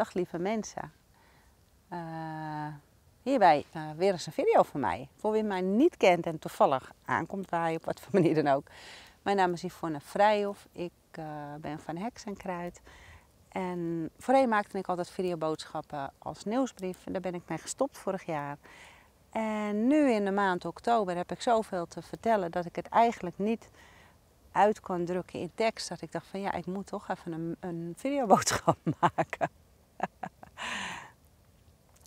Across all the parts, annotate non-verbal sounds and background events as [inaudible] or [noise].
Dag lieve mensen. Uh, hierbij uh, weer eens een video van mij. Voor wie mij niet kent en toevallig aankomt waar je op wat voor manier dan ook. Mijn naam is Yvonne Vrijhof. Ik uh, ben van Heks en Kruid. En voorheen maakte ik altijd videoboodschappen als nieuwsbrief. Daar ben ik mee gestopt vorig jaar. En nu in de maand oktober heb ik zoveel te vertellen dat ik het eigenlijk niet uit kan drukken in tekst. Dat ik dacht van ja, ik moet toch even een, een videoboodschap [laughs] maken. [laughs]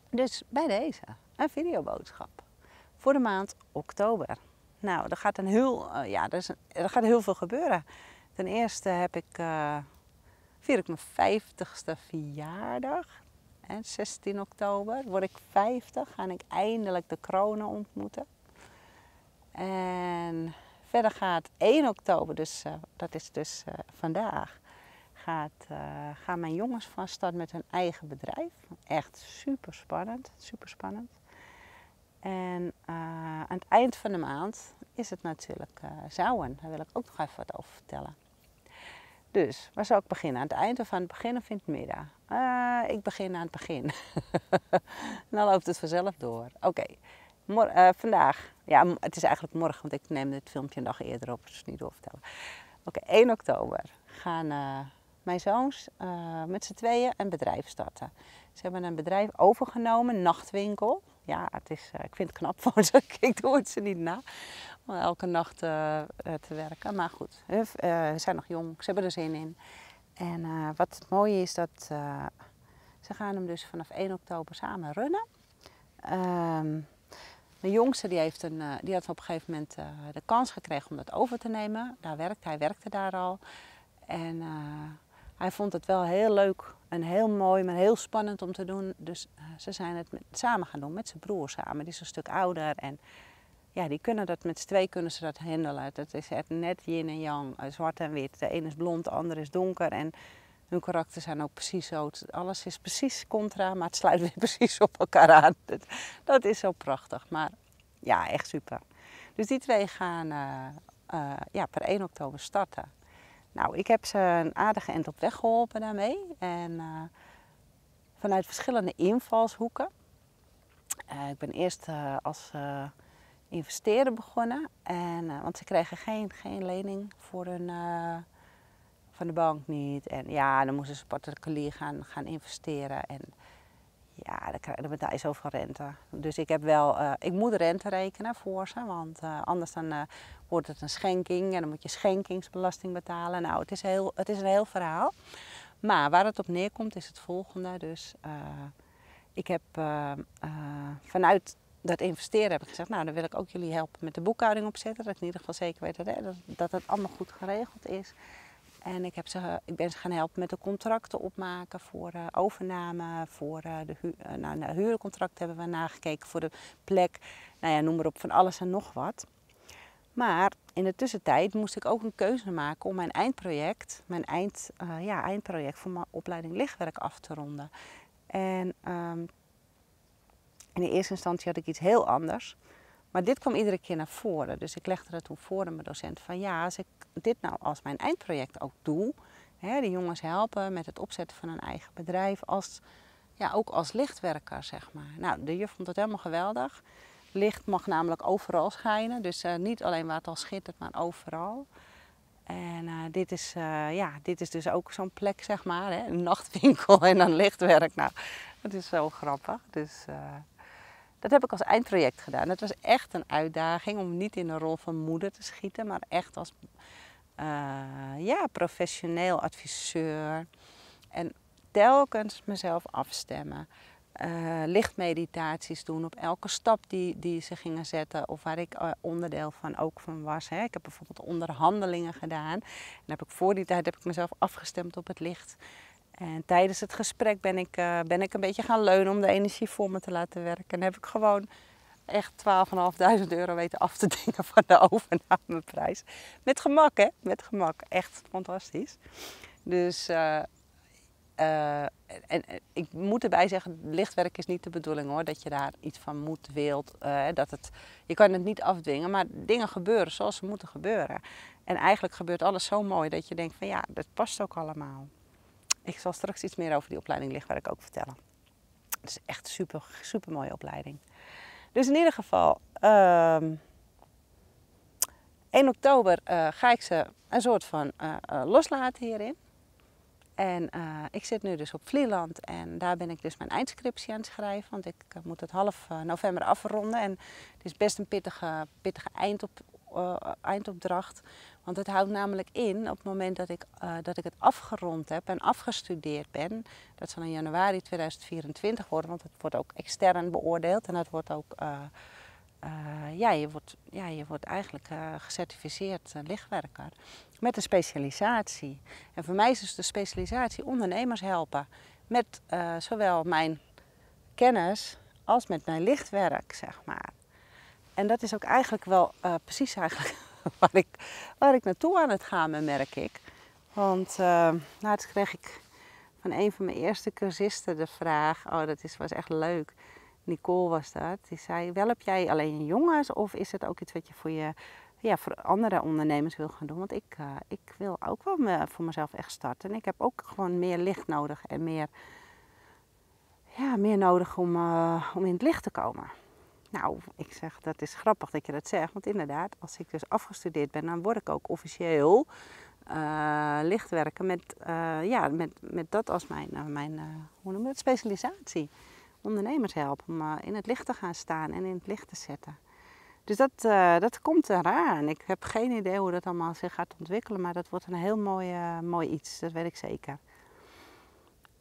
dus bij deze, een videoboodschap. Voor de maand oktober. Nou, er gaat, een heel, uh, ja, er, is er gaat heel veel gebeuren. Ten eerste heb ik, uh, vier ik mijn 50ste verjaardag. En 16 oktober word ik 50, ga ik eindelijk de kronen ontmoeten. En verder gaat 1 oktober, dus uh, dat is dus vandaag, gaat, uh, gaan mijn jongens van start met hun eigen bedrijf. Echt super spannend, super spannend. En aan het eind van de maand is het natuurlijk Zouwen. Daar wil ik ook nog even wat over vertellen. Dus, waar zou ik beginnen? Aan het eind of aan het begin of in het midden? Uh, ik begin aan het begin. [laughs] dan loopt het vanzelf door. Oké, uh, vandaag, ja, het is eigenlijk morgen, want ik neem dit filmpje een dag eerder op, dus niet doorvertellen. Oké, okay, 1 oktober gaan uh, mijn zoons met z'n tweeën een bedrijf starten. Ze hebben een bedrijf overgenomen, nachtwinkel. Ja, het is, ik vind het knap [laughs] van ze, ik doe het ze niet na om elke nacht uh, te werken. Maar goed, ze zijn nog jong, ze hebben er zin in. En wat het mooie is dat ze gaan hem dus vanaf 1 oktober samen runnen. Um, de jongste die heeft een, die had op een gegeven moment de kans gekregen om dat over te nemen. Daar werkte, hij werkte daar al. En hij vond het wel heel leuk en heel mooi, maar heel spannend om te doen. Dus ze zijn het met, samen gaan doen met zijn broer samen. Die is een stuk ouder en ja, die kunnen dat met z'n twee kunnen ze dat handelen. Dat is net yin en yang, zwart en wit. De ene is blond, de andere is donker. En hun karakters zijn ook precies zo. Alles is precies contra, maar het sluit [laughs] weer precies op elkaar aan. Dat, is zo prachtig. Maar ja, echt super. Dus die twee gaan uh, ja, per 1 oktober starten. Nou, ik heb ze een aardige eind op weg geholpen daarmee. En uh, vanuit verschillende invalshoeken. ik ben eerst als investeren begonnen. En, want ze kregen geen, geen lening voor hun, van de bank niet. En ja, dan moesten ze particulier gaan, gaan investeren. En ja, dan, betaal je zoveel rente. Dus ik heb wel, uh, ik moet rente rekenen voor ze. Want anders dan wordt het een schenking en dan moet je schenkingsbelasting betalen. Nou, het is, heel, het is een heel verhaal. Maar waar het op neerkomt is het volgende. Dus ik heb vanuit dat investeren heb ik gezegd, nou dan wil ik ook jullie helpen met de boekhouding opzetten. Dat ik in ieder geval zeker weet dat, dat, dat het allemaal goed geregeld is. En ik, heb ze, ik ben ze gaan helpen met de contracten opmaken voor uh, overname, voor uh, de, hu nou, de huurcontract hebben we nagekeken, voor de plek. Nou ja, noem maar op, van alles en nog wat. Maar in de tussentijd moest ik ook een keuze maken om mijn eindproject, mijn eind, ja, eindproject voor mijn opleiding lichtwerk af te ronden. En um, in de eerste instantie had ik iets heel anders. Maar dit kwam iedere keer naar voren. Dus ik legde het toen voor aan mijn docent van ja, als ik dit nou als mijn eindproject ook doe, hè, de jongens helpen met het opzetten van een eigen bedrijf, als, ja, ook als lichtwerker zeg maar. Nou, de juf vond het helemaal geweldig. Licht mag namelijk overal schijnen, dus uh, niet alleen waar het al schittert, maar overal. En uh, dit, is, uh, ja, dit is dus ook zo'n plek, zeg maar, hè, een nachtwinkel [laughs] en dan lichtwerk. Nou, dat is zo grappig. Dus dat heb ik als eindproject gedaan. Het was echt een uitdaging om niet in de rol van moeder te schieten, maar echt als uh, ja, professioneel adviseur. En telkens mezelf afstemmen. Uh, lichtmeditaties doen op elke stap die, die ze gingen zetten of waar ik uh, onderdeel van ook van was. Hè. Ik heb bijvoorbeeld onderhandelingen gedaan. En heb ik voor die tijd heb ik mezelf afgestemd op het licht. En tijdens het gesprek ben ik, uh, ben ik een beetje gaan leunen om de energie voor me te laten werken. En heb ik gewoon echt 12.500 euro weten af te [laughs] dingen van de overnameprijs. Met gemak, hè? Met gemak. Echt fantastisch. Dus, uh, uh, en, ik moet erbij zeggen, lichtwerk is niet de bedoeling hoor. Dat je daar iets van moet, wilt. dat het, je kan het niet afdwingen, maar dingen gebeuren zoals ze moeten gebeuren. En eigenlijk gebeurt alles zo mooi dat je denkt van ja, dat past ook allemaal. Ik zal straks iets meer over die opleiding lichtwerk ook vertellen. Het is echt super, super mooie opleiding. Dus in ieder geval, um, 1 oktober uh, ga ik ze een soort van uh, uh, loslaten hierin. En ik zit nu dus op Vlieland en daar ben ik dus mijn eindscriptie aan het schrijven. Want ik moet het half november afronden. En het is best een pittige, pittige eindop, eindopdracht. Want het houdt namelijk in op het moment dat ik, dat ik het afgerond heb en afgestudeerd ben. Dat zal in januari 2024 worden, want het wordt ook extern beoordeeld. En het wordt ook uh, ja, je wordt, ja, je wordt eigenlijk gecertificeerd lichtwerker met een specialisatie. En voor mij is dus de specialisatie ondernemers helpen met zowel mijn kennis als met mijn lichtwerk, zeg maar. En dat is ook eigenlijk wel precies eigenlijk [laughs] waar, ik, waar ik naartoe aan het gaan merk ik. Want nou, toen kreeg ik van een van mijn eerste cursisten de vraag, oh dat is, was echt leuk Nicole was dat. Die zei, welp jij alleen jongens of is het ook iets wat je voor, je, ja, voor andere ondernemers wil gaan doen? Want ik, uh, ik wil ook wel voor mezelf echt starten. En ik heb ook gewoon meer licht nodig en meer, ja, meer nodig om, uh, om in het licht te komen. Nou, ik zeg, dat is grappig dat je dat zegt. Want inderdaad, als ik dus afgestudeerd ben, dan word ik ook officieel uh, lichtwerken met, ja, met, met dat als mijn, mijn hoe noem je het, specialisatie ondernemers helpen om in het licht te gaan staan en in het licht te zetten. Dus dat, dat komt eraan. Ik heb geen idee hoe dat allemaal zich gaat ontwikkelen, maar dat wordt een heel mooi, mooi iets, dat weet ik zeker.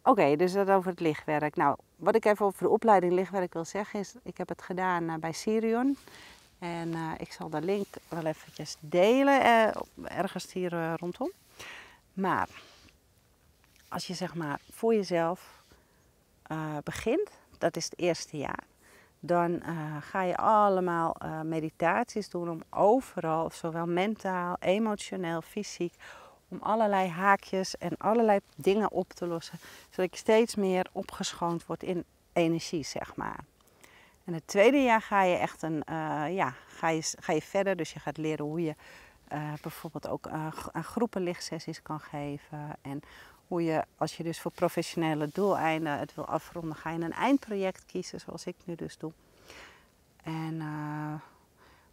Oké, dus dat over het lichtwerk. Nou, wat ik even over de opleiding lichtwerk wil zeggen is, ik heb het gedaan bij Sirion. En ik zal de link wel eventjes delen, ergens hier rondom. Maar als je zeg maar voor jezelf begint, dat is het eerste jaar. Dan ga je allemaal meditaties doen om overal, zowel mentaal, emotioneel, fysiek, om allerlei haakjes en allerlei dingen op te lossen. Zodat je steeds meer opgeschoond wordt in energie, zeg maar. En het tweede jaar ga je echt een, uh, ja, ga je, ga je verder. Dus je gaat leren hoe je bijvoorbeeld ook aan groepen lichtsessies kan geven. En hoe je, als je dus voor professionele doeleinden het wil afronden, ga je een eindproject kiezen, zoals ik nu dus doe. En uh,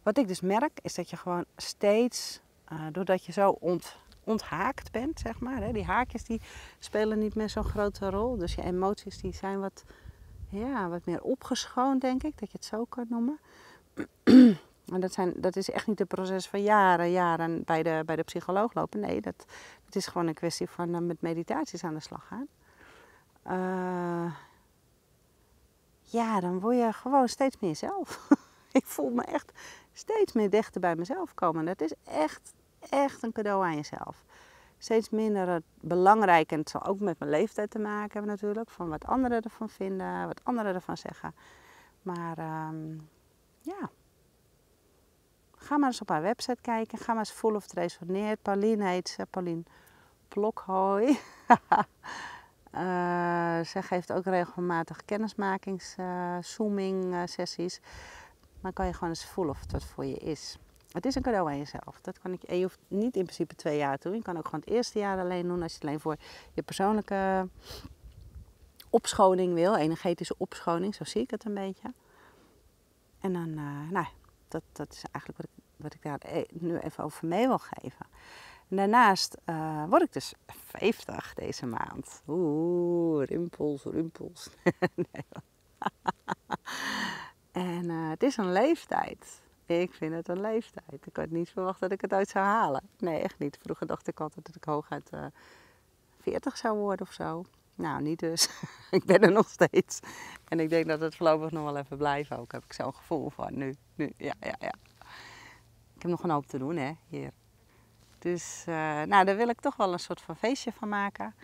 wat ik dus merk, is dat je gewoon steeds, uh, doordat je zo ont, onthaakt bent, zeg maar, hè, die haakjes die spelen niet meer zo'n grote rol. Dus je emoties die zijn wat, ja, wat meer opgeschoond, denk ik, dat je het zo kan noemen. [clears throat] En dat, zijn, dat is echt niet een proces van jaren, jaren bij de, bij de psycholoog lopen. Nee, dat, is gewoon een kwestie van uh, met meditaties aan de slag gaan. Uh, ja, dan word je gewoon steeds meer zelf. [laughs] ik voel me echt steeds meer dichter bij mezelf komen. Dat is echt, echt een cadeau aan jezelf. Steeds minder belangrijk, en het zal ook met mijn leeftijd te maken hebben natuurlijk. Van wat anderen ervan vinden, wat anderen ervan zeggen. Maar um, ja, Ga maar eens op haar website kijken. Ga maar eens voelen of het resoneert. Pauline heet ze. Pauline Plokhooi. [laughs] uh, zij geeft ook regelmatig kennismakings, uh, sessies. Maar kan je gewoon eens voelen of het wat voor je is. Het is een cadeau aan jezelf. Dat kan ik, je hoeft niet in principe twee jaar te doen. Je kan ook gewoon het eerste jaar alleen doen als je het alleen voor je persoonlijke opschoning wil. Energetische opschoning, zo zie ik het een beetje. En dan, nou, dat, dat is eigenlijk wat ik, wat ik daar e-, nu even over mee wil geven. daarnaast uh, word ik dus 50 deze maand. Oeh, rimpels, rimpels. [laughs] [laughs] en het is een leeftijd. Ik vind het een leeftijd. Ik had niet verwacht dat ik het uit zou halen. Nee, echt niet. Vroeger dacht ik altijd dat ik hooguit uh, eh, 40 zou worden of zo. Nou, niet dus. [laughs] ik ben er nog steeds. En ik denk dat het voorlopig nog wel even blijven ook. Heb ik zo'n gevoel van nu. nu. Ja, ja, ja. Ik heb nog een hoop te doen, hè, hier. Dus, uh, nou, daar wil ik toch wel een soort van feestje van maken.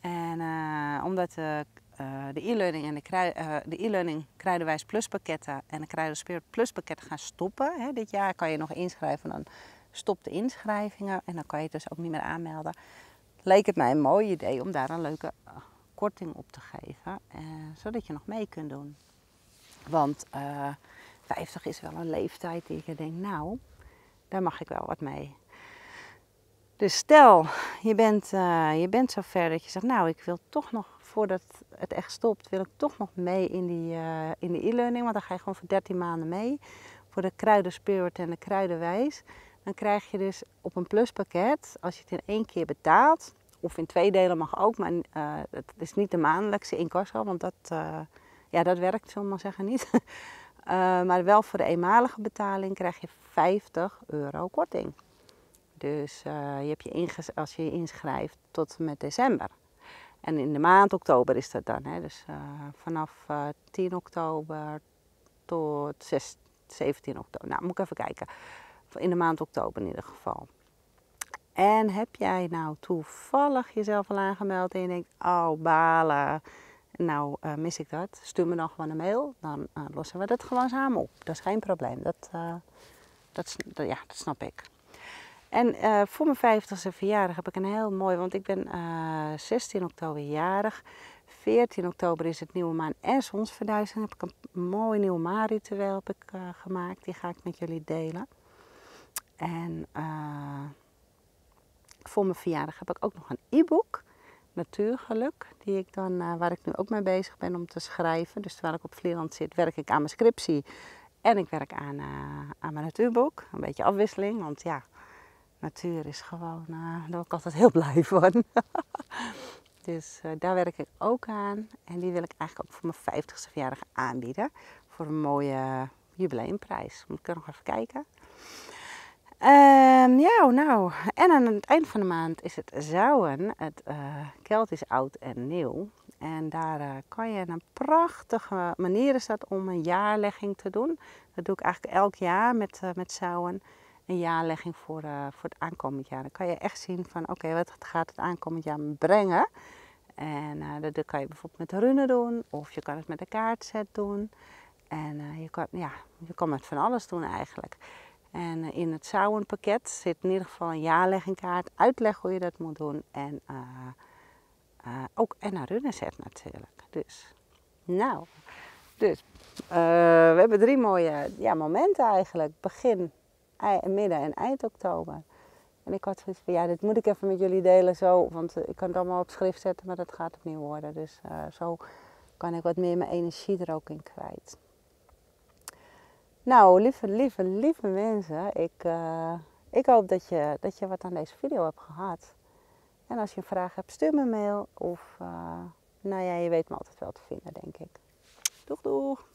En uh, omdat de de e-learning en de, de e-learning Kruidenwijs Plus pakketten en de Kruiden Spirit Plus gaan stoppen. Hè. Dit jaar kan je nog inschrijven, dan stopt de inschrijvingen en dan kan je het dus ook niet meer aanmelden. Leek het mij een mooi idee om daar een leuke korting op te geven, eh, zodat je nog mee kunt doen. Want uh, eh, 50 is wel een leeftijd die je denkt, nou, daar mag ik wel wat mee. Dus stel, je bent, je bent zover dat je zegt, nou, ik wil toch nog, voordat het echt stopt, wil ik toch nog mee in die uh, in de e-learning. Want dan ga je gewoon voor 13 maanden mee. Voor de kruidenspirit en de kruidenwijs. Dan krijg je dus op een pluspakket, als je het in één keer betaalt, of in twee delen mag ook, maar uh, het is niet de maandelijkse incasso, want dat, ja, dat werkt, zullen we maar zeggen, niet. [laughs] maar wel voor de eenmalige betaling krijg je 50 euro korting. Dus je hebt je als je je inschrijft tot en met december. En in de maand oktober is dat dan. Hè? Dus uh, vanaf uh, eh, 10 oktober tot 6, 17 oktober. Nou, moet ik even kijken. In de maand oktober in ieder geval. En heb jij nou toevallig jezelf al aangemeld en je denkt, oh balen, nou mis ik dat. Stuur me dan gewoon een mail, dan lossen we dat gewoon samen op. Dat is geen probleem, dat, dat, ja, dat snap ik. En uh, voor mijn 50ste verjaardag heb ik een heel mooi, want ik ben uh, eh, 16 oktober jarig. 14 oktober is het nieuwe maan en zonsverduistering. Heb ik een mooi nieuw maanritueel heb ik, uh, gemaakt. Die ga ik met jullie delen. En voor mijn verjaardag heb ik ook nog een e-book. Natuurgeluk, die ik dan, waar ik nu ook mee bezig ben om te schrijven. Dus terwijl ik op Vlieland zit, werk ik aan mijn scriptie. En ik werk aan, aan mijn natuurboek. Een beetje afwisseling, want ja, natuur is gewoon, uh, daar word ik altijd heel [laughs] blij van. [laughs] dus uh, daar werk ik ook aan. En die wil ik eigenlijk ook voor mijn 50ste verjaardag aanbieden. Voor een mooie jubileumprijs. Moet ik er nog even kijken. Um, ja, nou, en aan het eind van de maand is het Zouwen. Het uh, Kelt is oud en nieuw. En daar kan je een prachtige manier is dat om een jaarlegging te doen. Dat doe ik eigenlijk elk jaar met, met Zouwen een jaarlegging voor, uh, voor het aankomend jaar. Dan kan je echt zien van oké, wat gaat het aankomend jaar brengen. En uh, dat, kan je bijvoorbeeld met runnen doen of je kan het met de kaartset doen. En uh, je, kan, ja, je kan met van alles doen eigenlijk. En in het Sauwenpakket zit in ieder geval een jaarleggingkaart, uitleg hoe je dat moet doen en ook en een runnenset natuurlijk. Dus, nou, dus we hebben drie mooie ja, momenten eigenlijk. Begin midden en eind oktober. En ik had van, ja, dit moet ik even met jullie delen zo, want eh, ik kan het allemaal op schrift zetten, maar dat gaat niet worden. Dus uh, zo kan ik wat meer mijn energie er ook in kwijt. Nou, lieve, lieve, lieve mensen, ik, uh, ik hoop dat je, dat je wat aan deze video hebt gehad. En als je een vraag hebt, stuur me een mail of, nou ja, je weet me altijd wel te vinden, denk ik. Doeg, doeg!